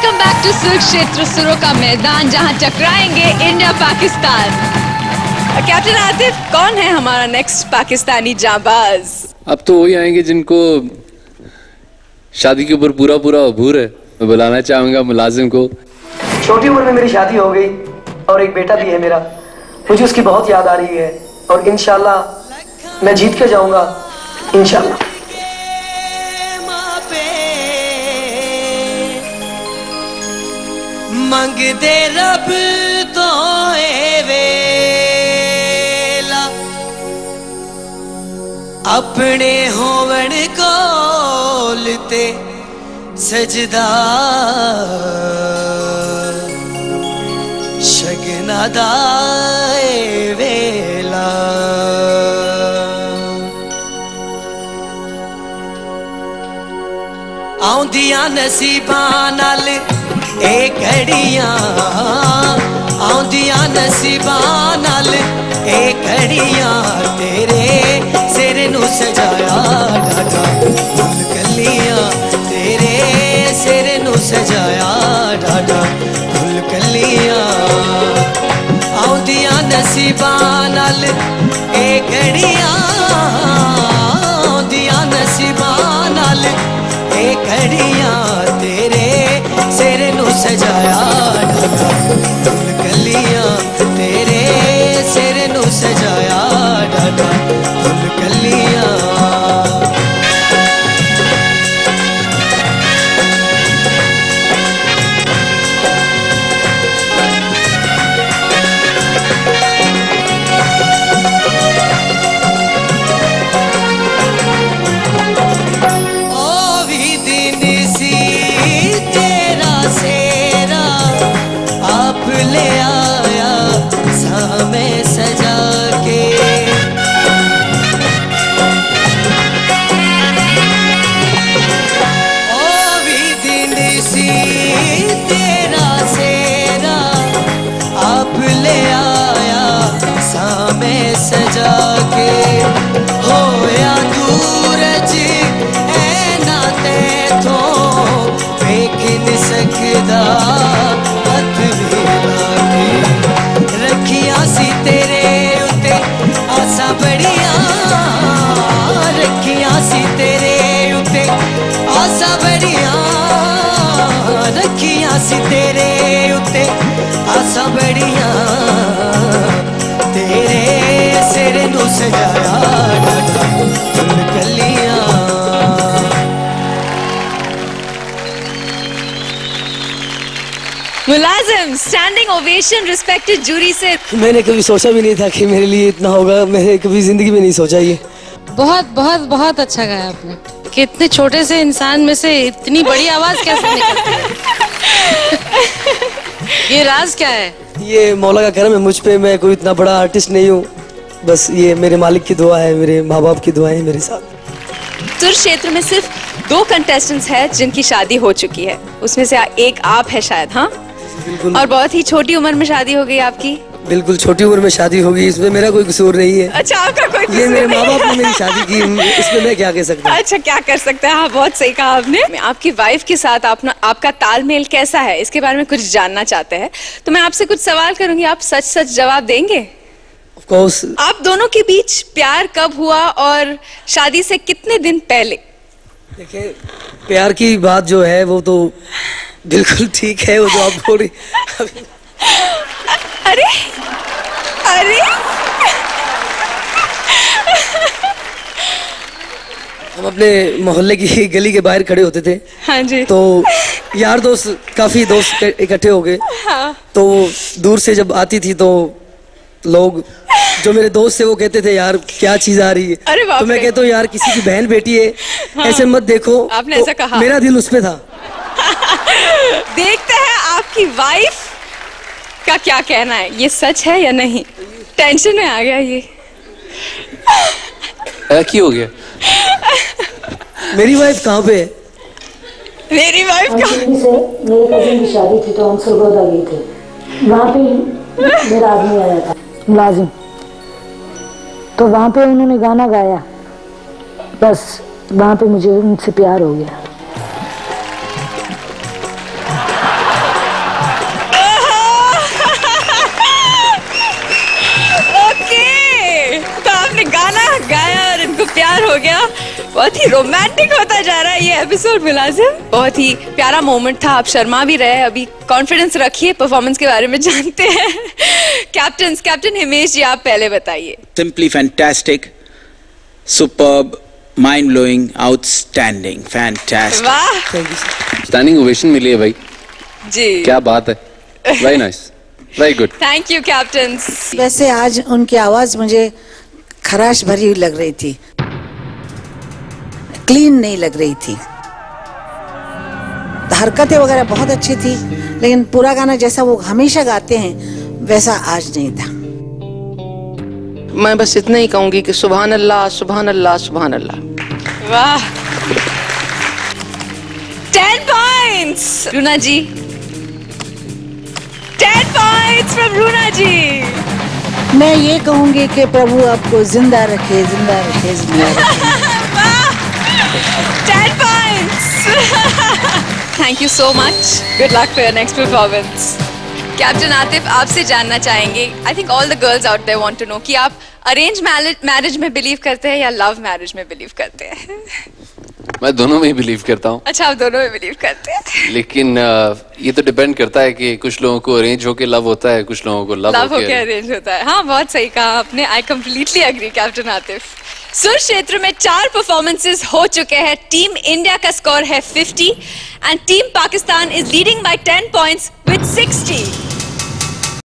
Welcome back to सुर क्षेत्र सुरों का मैदान जहाँ टकराएँगे इंडिया पाकिस्तान। कैप्टन आतिफ कौन है हमारा नेक्स्ट पाकिस्तानी जाबाज? अब तो वही आएँगे जिनको शादी के ऊपर पूरा पूरा अभूर है। मैं बुलाना चाहूँगा मुलाजिम को। छोटी उम्र में मेरी शादी हो गई और एक बेटा भी है मेरा। मुझे उसकी बहुत याद आ रही है और इनशाला मैं जीत के जाऊँगा इनशाला ਮੰਗਦੇ ਰੱਬ ਤੋਂ ਏ ਵੇਲਾ। ਆਪਣੇ ਹੋਵਣ ਕੋਲ ਤੇ ਸਜਦਾ। ਸ਼ਗਨਾ ਦਾ ਏ ਵੇਲਾ। ਆਉਂਦੀਆਂ ਨਸੀਬਾਂ ਨਾਲ ਇਹ ਘੜੀਆਂ ਆਉਂਦੀਆਂ ਨਸੀਬਾਂ ਨਾਲ, ਇਹ ਘੜੀਆਂ ਤੇਰੇ ਸਿਰ ਨੂੰ ਸਜਾਇਆ ਢਾਡਾ ਫੁੱਲ ਕਲੀਆਂ ਤੇਰੇ ਸਿਰ ਨੂੰ ਸਜਾਇਆ ਢਾਡਾ ਫੁੱਲ ਕਲੀਆਂ ਆਉਂਦੀਆਂ ਨਸੀਬਾਂ ਨਾਲ, ਇਹ ਘੜੀਆਂ ਆਉਂਦੀਆਂ ਨਸੀਬਾਂ ਨਾਲ, ਇਹ ਘੜੀਆਂ मुलाजिम स्टैंडिंग ओवेशन रिस्पेक्टेड जूरी से। मैंने कभी सोचा भी नहीं था कि मेरे लिए इतना होगा मैंने कभी ज़िंदगी में नहीं सोचा ये। बहुत बहुत बहुत अच्छा गाया आपने। कि इतने छोटे से इंसान में से इतनी बड़ी आवाज़ कैसे निकलती है? ये राज क्या है? ये मौला का करम है मुझ पे मैं कोई इतना बड़ा आर्टिस्ट नहीं हूँ। बस ये मेरे मालिक की दुआ है मेरे माँ बाप की दुआ है मेरे साथ। सुर क्षेत्र में सिर्फ़ दो कंटेस्टेंट्स हैं जिनकी शादी हो चुकी है। उसमें से एक आप है शायद हाँ? बिल्कुल। और बहुत ही छोटी उम्र में शादी हो गई आपकी? बिल्कुल छोटी उम्र में शादी होगी इसमें मेरा कोई कसूर नहीं है। अच्छा आपका कोई ये मेरे माँ बाप ने मेरी शादी की इसमें मैं क्या कह सकता हूँ? अच्छा क्या कर सकते हैं? हाँ बहुत सही कहा आपने। मैं आपकी वाइफ के साथ अपना आपका तालमेल कैसा है? इसके बारे में कुछ जानना चाहते हैं। तो मैं आपसे कुछ सवाल करूँगी। आप सच सच जवाब देंगे? आप दोनों के बीच प्यार कब हुआ और शादी से कितने दिन पहले? देखिए प्यार की बात जो है वो तो बिल्कुल ठीक है वो जो आप बोल रही अरे अरे। हम अपने मोहल्ले की गली के बाहर खड़े होते थे। हाँ जी। तो यार दोस्त काफ़ी दोस्त इकट्ठे हो गए। हाँ। तो दूर से जब आती थी तो लोग जो मेरे दोस्त थे वो कहते थे यार क्या चीज़ आ रही है? अरे तो मैं कहता हूँ यार किसी की बहन बेटी है। हाँ। ऐसे मत देखो। आपने तो ऐसा कहा। मेरा दिल उसमें था। देखते हैं आपकी वाइफ का क्या कहना है। ये सच है या नहीं? टेंशन में आ गया ये। की हो गया? मेरी वाइफ कहाँ पे है? मेरी वाइफ का दिल्ली से मेरे कजिन की शादी थी तो हम सरगोदा गए थे। वहाँ पे मेरा आदमी आया था। मुलाजिम तो वहाँ पे उन्होंने गाना गाया। बस वहाँ पे मुझे उनसे प्यार हो गया। हो गया। बहुत ही रोमांटिक होता जा रहा है ये एपिसोड मुलाजिम। बहुत ही प्यारा मोमेंट था। आप शर्मा भी रहे अभी कॉन्फिडेंस रखिए परफॉर्मेंस के बारे में जानते हैं। कैप्टन कैप्टन हिमेश जी आप पहले बताइए। Simply fantastic, superb, mind blowing, outstanding, fantastic. वाह। स्टैंडिंग ओवेशन मिली है भाई। जी। क्या बात है। Very nice very good thank you captain वैसे आज उनकी आवाज़ मुझे खराश भरी हुई लग रही थी। क्लीन नहीं लग रही थी। हरकतें वगैरह बहुत अच्छी थी लेकिन पूरा गाना जैसा वो हमेशा गाते हैं वैसा आज नहीं था। मैं बस इतना ही कहूँगी कि सुबहान अल्लाह सुबहान अल्लाह सुबहान अल्लाह वाह। Ten points Runa ji. Ten points from Runa ji. मैं ये कहूँगी कि प्रभु आपको ज़िंदा रखे ज़िंदा रखे ज़िंदा रखे। Thank you so much good luck for your next performance captain Atif आपसे जानना चाहेंगे I think all the girls out there want to know कि आप अरेंज मैरिज में बिलीव करते हैं या लव मैरिज में बिलीव करते हैं? मैं दोनों में ही बिलीव करता हूँ। अच्छा आप दोनों में बिलीव करते हैं। लेकिन ये तो डिपेंड करता है कि कुछ लोगों को अरेंज होके लव होता है कुछ लोगों को लव लव होके अरेंज होता है। हाँ बहुत सही कहा आपने। I completely agree captain Atif सुर क्षेत्र में चार परफॉर्मेंसेस हो चुके हैं। टीम इंडिया का स्कोर है 50 and team Pakistan is leading by 10 points with 60